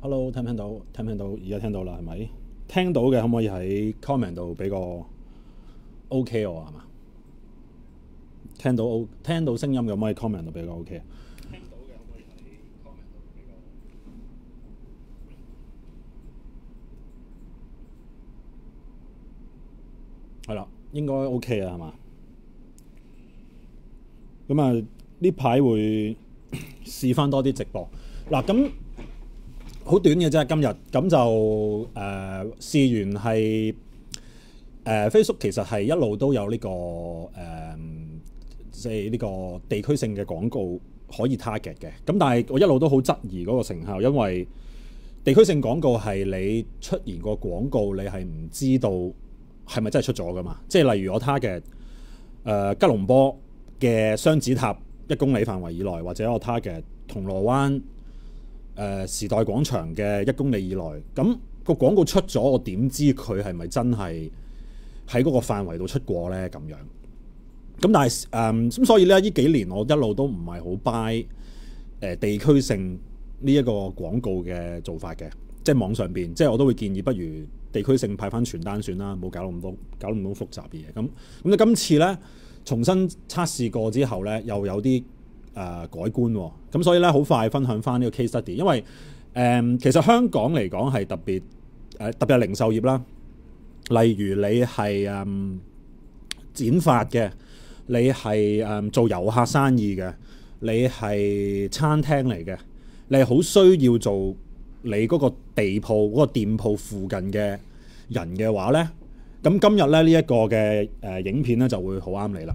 Hello，聽唔聽到？聽唔聽到？而家聽到啦，係咪？聽到嘅可唔可以喺 comment 度俾個 OK 我係嘛？聽到 O 聽到聲音嘅可唔可以 comment 度俾個 OK？聽到嘅可唔可以喺 comment 度俾個係啦，應該 OK 啊，係嘛？咁啊，呢排會 試翻多啲直播嗱，咁。好短嘅啫，今日咁就誒、呃、試完係誒、呃、Facebook 其實係一路都有呢、這個誒，即係呢個地區性嘅廣告可以 target 嘅。咁但係我一路都好質疑嗰個成效，因為地區性廣告係你出現個廣告，你係唔知道係咪真係出咗噶嘛？即係例如我 target 誒、吉隆坡嘅雙子塔一公里範圍以內，或者我 target 銅鑼灣。誒、呃、時代廣場嘅一公里以內，咁、個廣告出咗，我點知佢係咪真係喺嗰個範圍度出過呢？咁樣咁，但係誒咁，所以咧呢幾年我一路都唔係好 buy 誒地區性呢一個廣告嘅做法嘅，即係網上邊，即係我都會建議不如地區性派翻傳單算啦，冇搞咁多搞咁多複雜嘅嘢。咁咁你今次呢，重新測試過之後呢，又有啲。誒、改觀喎、哦，咁所以咧好快分享翻呢個 case study，因為誒、其實香港嚟講係特別誒、特別係零售業啦，例如你係誒、剪髮嘅，你係誒、做遊客生意嘅，你係餐廳嚟嘅，你係好需要做你嗰個地鋪嗰、個店鋪附近嘅人嘅話咧，咁今日咧呢一、個嘅誒、影片咧就會好啱你啦。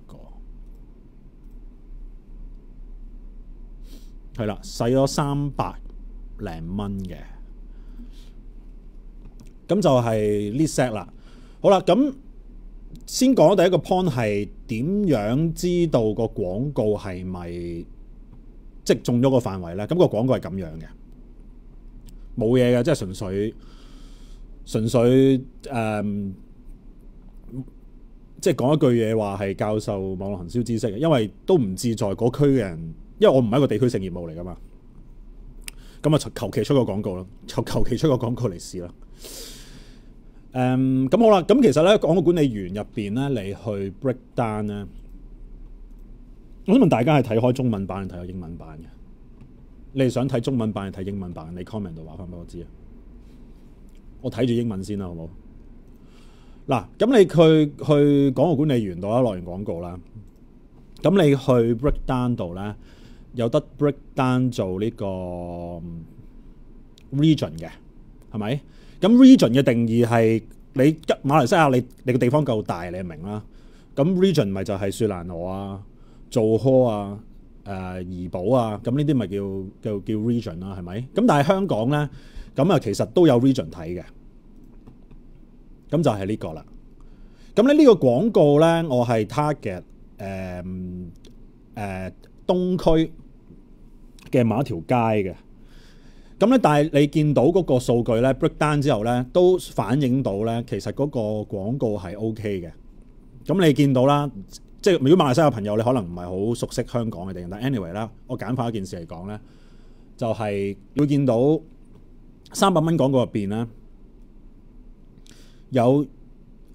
係啦，使咗三百零蚊嘅，咁就係呢 set 啦。好啦，咁先講第一個 point 係點樣知道個廣告係咪即中咗個範圍咧？咁個廣告係咁樣嘅，冇嘢嘅，即係純粹純粹誒，即係講一句嘢話係教授網絡行銷知識嘅，因為都唔自在嗰區嘅人。因為我唔係一個地區性業務嚟噶嘛，咁啊求其出個廣告咯，就求其出個廣告嚟試啦。誒、嗯，咁好啦，咁其實咧廣告管理員入邊咧，你去 break down 咧，我想問大家係睇開中文版定睇開英文版嘅？你想睇中文版定睇英文版？你 comment 度話翻俾我知啊！我睇住英文先啦，好冇？嗱，咁你去去廣告管理員度啦，落完廣告啦，咁你去 break down 度咧。有得 break down 做呢個 region 嘅，係咪？咁 region 嘅定義係你馬來西亞，你你個地方夠大，你明啦。咁 region 咪就係雪蘭莪啊、做科啊、誒怡保啊，咁呢啲咪叫叫叫 region 啦，係咪？咁但係香港咧，咁啊其實都有 region 睇嘅，咁就係呢個啦。咁咧呢個廣告咧，我係 target 誒誒東區。嘅某一條街嘅，咁咧，但係你見到嗰個數據咧 break down 之後咧，都反映到咧，其實嗰個廣告係 OK 嘅。咁你見到啦，即係如果馬來西亞朋友你可能唔係好熟悉香港嘅地方，但 anyway 啦，我簡化一件事嚟講咧，就係會見到三百蚊廣告入邊咧，有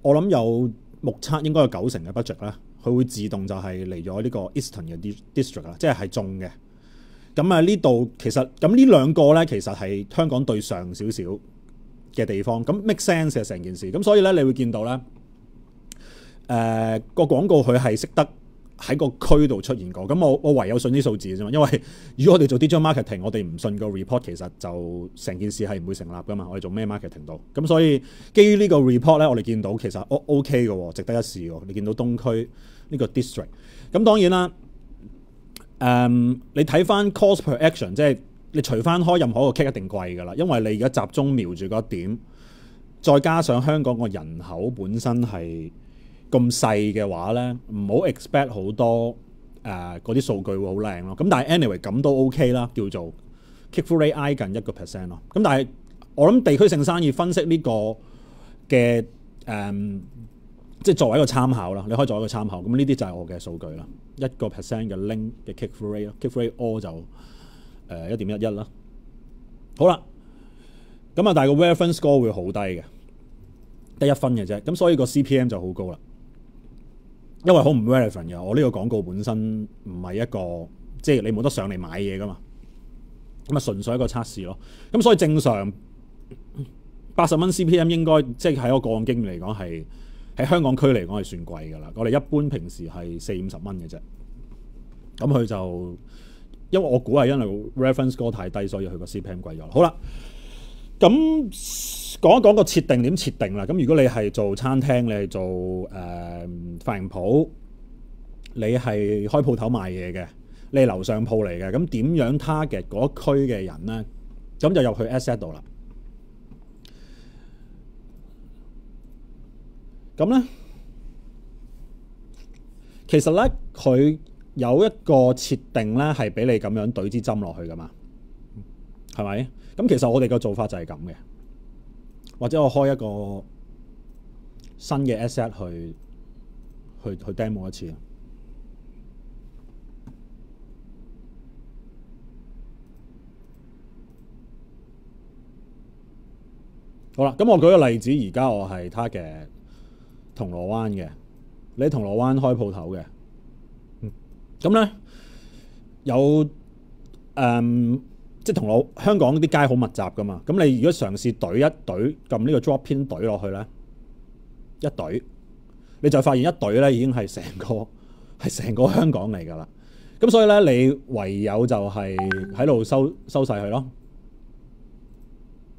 我諗有目測應該有九成嘅 budget 啦，佢會自動就係嚟咗呢個 Eastern 嘅 district 啦，即係係中嘅。咁啊，呢度其實咁呢兩個呢，其實係香港對上少少嘅地方。咁 make sense 嘅成件事。咁所以呢，你會見到呢誒個廣告佢係識得喺個區度出現過。咁我我唯有信啲數字啫嘛。因為如果我哋做 digital marketing，我哋唔信個 report，其實就成件事係唔會成立噶嘛。我哋做咩 marketing 度？咁所以基於呢個 report 呢，我哋見到其實 O OK 嘅，值得一試嘅。你見到東區呢個 district，咁當然啦。誒你睇翻 cost per action，即係你除翻開任何一個 click 一定貴噶啦，因為你而家集中瞄住嗰點，再加上香港個人口本身係咁細嘅話咧，唔好 expect 好多誒嗰啲數據會好靚咯。咁但係 anyway 咁都 OK 啦，叫做 kick through rate 挨近一個 percent 咯。咁但係我諗地區性生意分析呢個嘅誒、即係作為一個參考啦，你可以作為一個參考。咁呢啲就係我嘅數據啦，一個 percent 嘅 link 嘅 kick through rate 咯，kick through rate all 就誒一點一一啦。好啦，咁啊，但係個 reference score 會好低嘅，得一分嘅啫。咁所以個 CPM 就好高啦，因為好唔 relevant 嘅。我呢個廣告本身唔係一個，即係你冇得上嚟買嘢噶嘛。咁啊，純粹一個測試咯。咁所以正常八十蚊 CPM 應該即係喺個個案經驗嚟講係喺香港區嚟講係算貴噶啦。我哋一般平時係四五十蚊嘅啫。咁佢就因為我估係因為 reference 歌太低，所以佢個 CPM 貴咗。好啦，咁講一講個設定點設定啦。咁如果你係做餐廳，你係做誒髮型鋪，你係開鋪頭賣嘢嘅。你係樓上鋪嚟嘅，咁點樣 target 嗰區嘅人咧？咁就入去 asset 度啦。咁咧，其實咧佢有一個設定咧，係俾你咁樣懟支針落去噶嘛，係咪？咁其實我哋個做法就係咁嘅，或者我開一個新嘅 asset 去去去 demo 一次。好啦，咁我舉個例子，而家我係 target 銅鑼灣嘅，你喺銅鑼灣開鋪頭嘅，咁、嗯、咧有誒、嗯，即係銅鑼香港啲街好密集噶嘛，咁你如果嘗試懟一懟，撳呢個 drop pin 懟落去咧，一懟，你就發現一懟咧已經係成個 係成個香港嚟噶啦，咁所以咧你唯有就係喺度收收晒佢咯。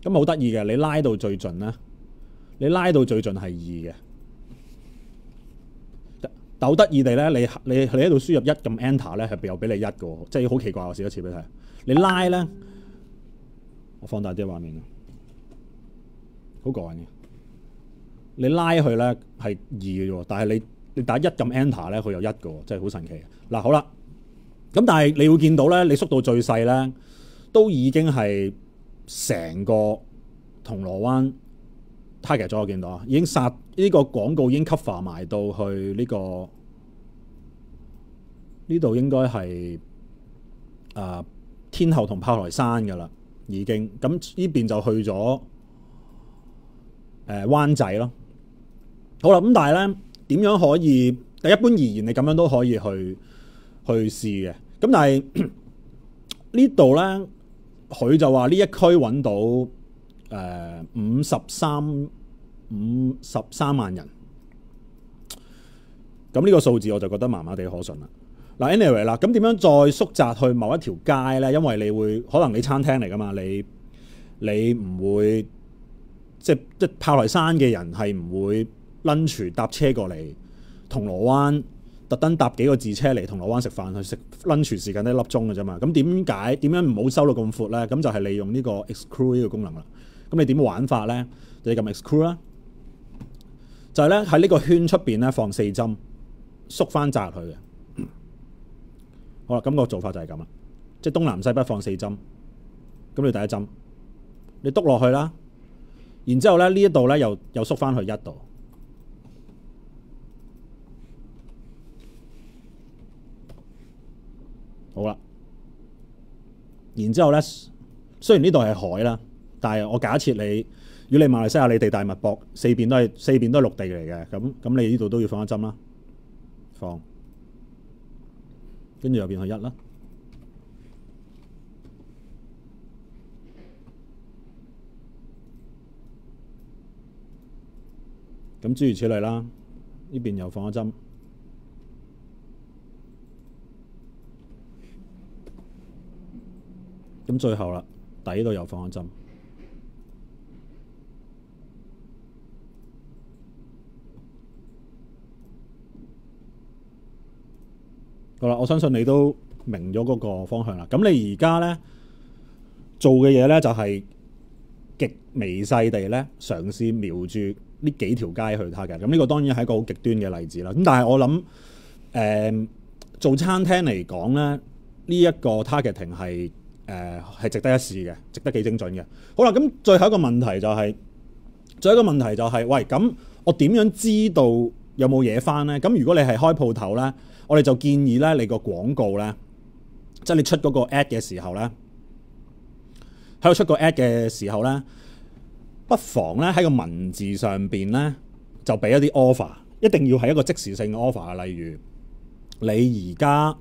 咁好得意嘅，你拉到最盡咧，你拉到最盡係二嘅。但好得意地咧，你你你喺度輸入一撳 enter 咧，係又俾你一個，即係好奇怪。我試一次俾你睇，你拉咧，我放大啲畫面，好過癮嘅。你拉佢咧係二嘅啫，但係你你打一撳 enter 咧，佢有一個，真係好神奇。嗱，好啦，咁但係你會見到咧，你縮到最細咧，都已經係。成個銅鑼灣 target 咗，我見到啊，已經殺呢個廣告已經 cover 埋到去呢個呢度，應該係啊天后同炮台山㗎喇，已經咁呢邊就去咗誒、呃、灣仔咯。好啦，咁但係咧點樣可以？但一般而言，你咁樣都可以去去試嘅。咁但係 呢度咧。佢就話呢一區揾到誒五十三五十三萬人，咁呢個數字我就覺得麻麻地可信啦。嗱，anyway 啦，咁點樣再縮窄去某一條街咧？因為你會可能你餐廳嚟噶嘛，你你唔會即即炮台山嘅人係唔會 lunch 搭車過嚟銅鑼灣。特登搭幾個字車嚟銅鑼灣食飯去食 lunch 時間一粒鐘嘅啫嘛，咁點解點樣唔好收到咁闊咧？咁就係利用呢個 exclude 呢個功能啦。咁你點玩法咧？就係撳 exclude 啦，就係咧喺呢個圈出邊咧放四針，縮翻窄佢嘅。好啦，咁個做法就係咁啦，即係東南西北放四針。咁你第一針，你篤落去啦，然之後咧呢一度咧又又縮翻去一度。好啦，然之後咧，雖然呢度係海啦，但係我假設你，如果你馬來西亞你地大物博，四邊都係四邊都係陸地嚟嘅，咁咁你呢度都要放一針啦，放，跟住又變去一啦，咁諸如此類啦，呢邊又放一針。咁最後啦，底度又放一針。好啦，我相信你都明咗嗰個方向啦。咁你而家咧做嘅嘢咧就係極微細地咧嘗試瞄住呢幾條街去 target。咁呢個當然係一個好極端嘅例子啦。咁但係我諗誒、做餐廳嚟講咧，呢、一個 targeting 係誒係值得一試嘅，值得幾精準嘅。好啦，咁最後一個問題就係、最後一個問題就係、喂，咁我點樣知道有冇嘢返咧？咁如果你係開鋪頭咧，我哋就建議咧，你個廣告咧。即係你出嗰個 ad 嘅時候咧，喺度出個 ad 嘅時候咧，不妨咧喺個文字上邊咧就俾一啲 offer，一定要係一個即時性嘅 offer 啊。例如你而家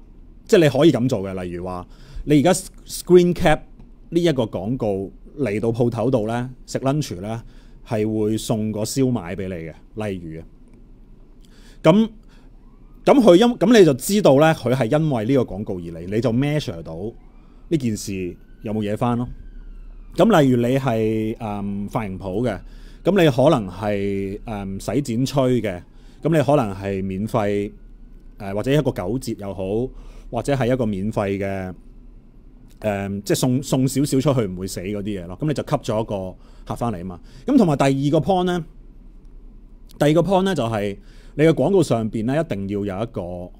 即係你可以咁做嘅，例如話你而家 screen cap 呢一個廣告嚟到鋪頭度咧食 lunch 咧係會送個燒賣俾你嘅，例如啊，咁。咁佢因咁你就知道咧，佢係因為呢個廣告而嚟，你就 measure 到呢件事有冇嘢翻咯。咁例如你係誒、嗯、髮型鋪嘅，咁你可能係誒、洗剪吹嘅，咁你可能係免費誒、或者一個九折又好，或者係一個免費嘅誒、即係送送少少出去唔會死嗰啲嘢咯。咁你就吸咗一個客翻嚟啊嘛。咁同埋第二個 point 咧，第二個 point 咧就係、你嘅廣告上邊咧，一定要有一個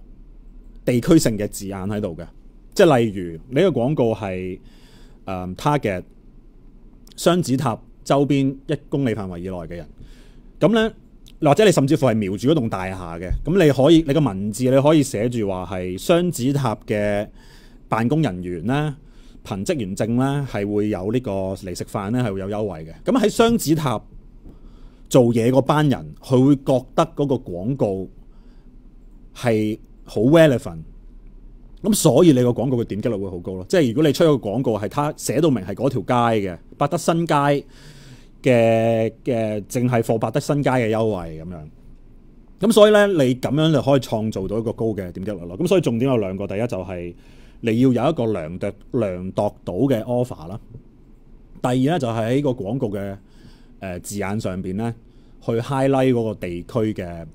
地區性嘅字眼喺度嘅，即係例如你嘅廣告係誒 target 雙子塔周邊一公里範圍以內嘅人，咁咧或者你甚至乎係瞄住嗰棟大廈嘅，咁你可以你個文字你可以寫住話係雙子塔嘅辦公人員咧，憑職員證咧係會有呢個嚟食飯咧係會有優惠嘅，咁喺雙子塔。做嘢嗰班人，佢會覺得嗰個廣告係好 relevant，咁所以你個廣告嘅點擊率會好高咯。即係如果你出一個廣告係，他寫到明係嗰條街嘅百德新街嘅嘅，淨係貨百德新街嘅優惠咁樣。咁所以咧，你咁樣就可以創造到一個高嘅點擊率咯。咁所以重點有兩個，第一就係你要有一個量度量度到嘅 offer 啦。第二咧就係喺個廣告嘅。誒、字眼上邊咧，去 highlight 嗰個地區嘅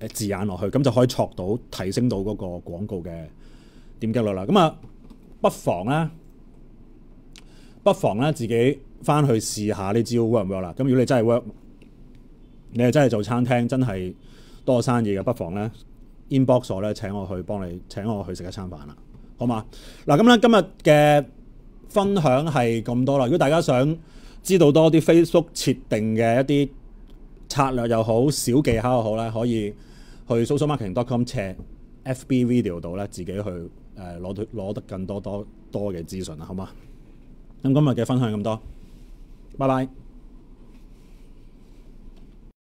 誒字眼落去，咁就可以戳到提升到嗰個廣告嘅點擊率啦。咁啊，不妨咧，不妨咧自己翻去試下呢招 work 唔 work 啦。咁如果你真係 work，你係真係做餐廳，真係多生意嘅，不妨咧 inbox 我咧請我去幫你請我去食一餐飯啦，好嘛？嗱，咁咧今日嘅分享係咁多啦。如果大家想知道多啲 Facebook 設定嘅一啲策略又好，小技巧又好咧，可以去 socialmarketing.com/check/fbvideo 度咧，自己去誒攞到攞得更多多多嘅資訊啦，好嘛？咁今日嘅分享咁多，拜拜。